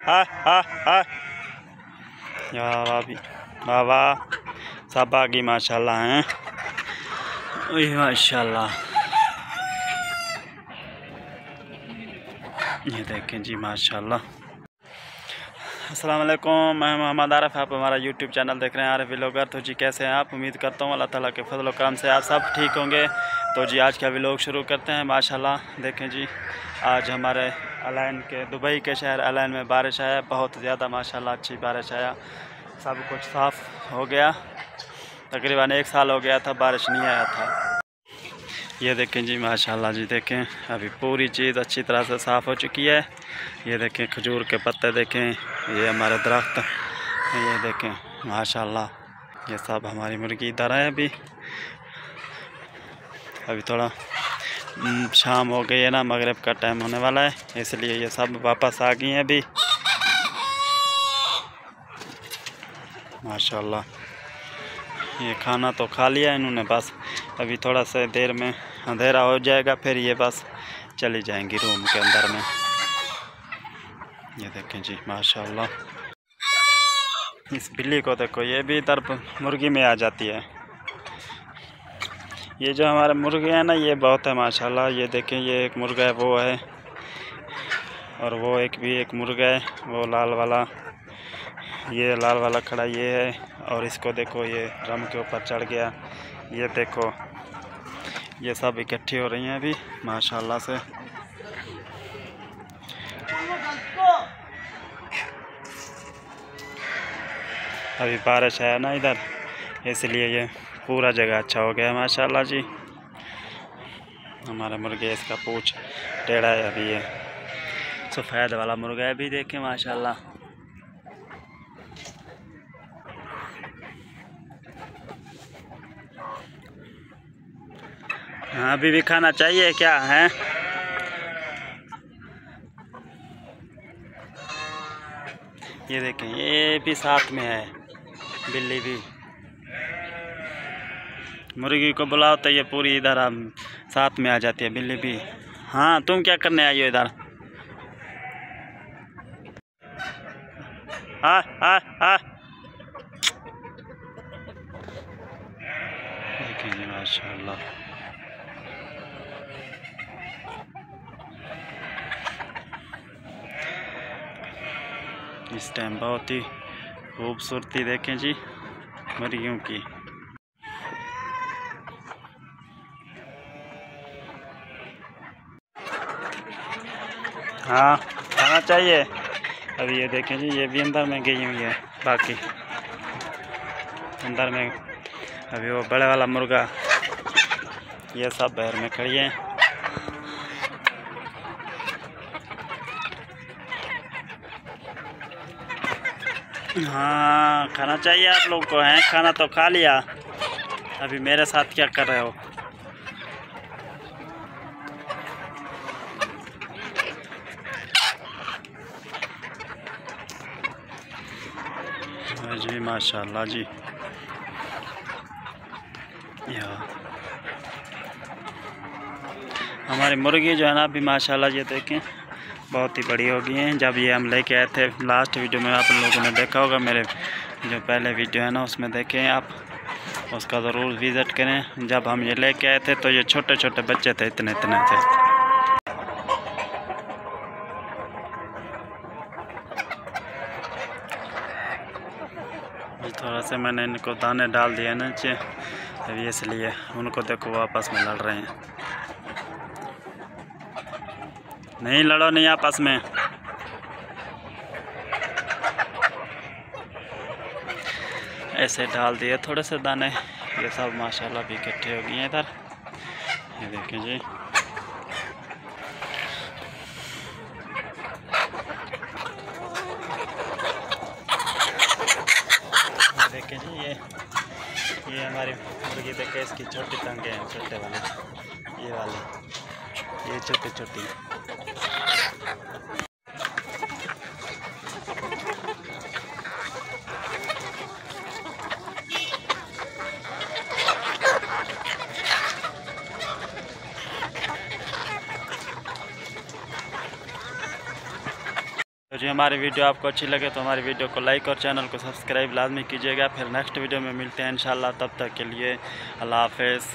हाँ यार अभी बाबा सब आगे माशाल्लाह हैं माशा ये देखें जी माशाल्लाह वालेकुम मैं मोहम्मद आरफ। आप हमारा यूट्यूब चैनल देख रहे हैं, आरफ व्लॉगर तो जी, कैसे हैं आप? उम्मीद करता हूँ अल्लाह ताला के फजल करम से आप सब ठीक होंगे। तो जी, आज का व्लॉग शुरू करते हैं, माशाल्लाह। देखें जी, आज हमारे अलैन के, दुबई के शहर अलैन में बारिश आया, बहुत ज़्यादा माशाल्लाह अच्छी बारिश आया। सब कुछ साफ़ हो गया। तकरीबन एक साल हो गया था, बारिश नहीं आया था। ये देखें जी माशाल्लाह जी देखें। अभी पूरी चीज़ अच्छी तरह से साफ़ हो चुकी है। ये देखें खजूर के पत्ते देखें ये हमारे दरख्त ये देखें माशाल्लाह ये सब हमारी मुर्गी इधर है अभी। अभी थोड़ा हम्म, शाम हो गई है ना मगरब का टाइम होने वाला है इसलिए ये सब वापस आ गई हैं अभी। माशाल्लाह ये खाना तो खा लिया इन्होंने बस। अभी थोड़ा सा देर में अंधेरा हो जाएगा, फिर ये बस चली जाएँगी रूम के अंदर में। ये देखें जी, माशाल्लाह। इस बिल्ली को देखो, ये भी इधर मुर्गी में आ जाती है। ये जो हमारे मुर्गे हैं ना, ये बहुत है, माशाल्लाह। ये देखें, ये एक मुर्गा है, वो है। और वो एक भी एक मुर्गा है, वो लाल वाला। ये लाल वाला खड़ा, ये है। और इसको देखो, ये ड्रम के ऊपर चढ़ गया। ये देखो, ये सब इकट्ठी हो रही हैं अभी, माशाल्लाह से। अभी बारिश है ना इधर, इसलिए ये पूरा जगह अच्छा हो गया माशाल्लाह जी। हमारे मुर्गे इसका पूछ, टेढ़ा है अभी ये। सफ़ेद वाला मुर्गा है, अभी देखें, माशाल्लाह। हाँ अभी भी खाना चाहिए क्या, है? ये देखें, ये भी साथ में है, बिल्ली भी। मुर्गी को बुलाओ तो ये पूरी इधर साथ में आ जाती है, बिल्ली भी। हाँ तुम क्या करने आई हो इधर? हाँ हाँ हाँ देखें जी माशाल्लाह। इस टाइम बहुत ही खूबसूरती देखें जी मुर्गियों की। हाँ खाना चाहिए? अभी ये देखें जी, ये भी अंदर में गई हुई है, बाकी। अंदर में, अभी वो बड़े वाला मुर्गा, ये सब बाहर में खड़ी है। हाँ खाना चाहिए आप लोग को, हैं? खाना तो खा लिया। अभी मेरे साथ क्या कर रहे हो? जी माशाल्लाह जी। या। हमारी मुर्गी जो है ना, अभी माशाल्लाह ये देखें। बहुत ही बड़ी हो गई हैं। जब ये हम लेके आए थे लास्ट वीडियो में, आप लोगों ने देखा होगा मेरे जो पहले वीडियो है ना, उसमें देखें आप, उसका ज़रूर विज़िट करें। जब हम ये लेके आए थे तो ये छोटे छोटे बच्चे थे इतने इतने थे थोड़ा सा मैंने इनको दाने डाल दिए नीचे तभी इसलिए उनको देखो, आपस में लड़ रहे हैं। नहीं लड़ो नहीं आपस में। ऐसे डाल दिए थोड़े से दाने। ये सब माशाल्लाह भी इकट्ठे हो गए हैं इधर। ये देखें जी। देखें जी, ये ये हमारी मुर्गी देखें, इसकी छोटी टंगे हैं, छोटे वाले। ये वाले, ये छोटी छोटी तो जी, हमारी वीडियो आपको अच्छी लगे तो हमारी वीडियो को लाइक और चैनल को सब्सक्राइब लाजमी कीजिएगा। फिर नेक्स्ट वीडियो में मिलते हैं इन तब तक के लिए अल्लाह हाफिज़।